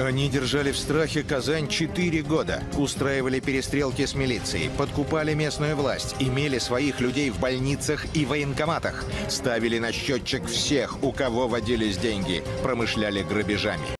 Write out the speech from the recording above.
Они держали в страхе Казань 4 года, устраивали перестрелки с милицией, подкупали местную власть, имели своих людей в больницах и военкоматах, ставили на счетчик всех, у кого водились деньги, промышляли грабежами.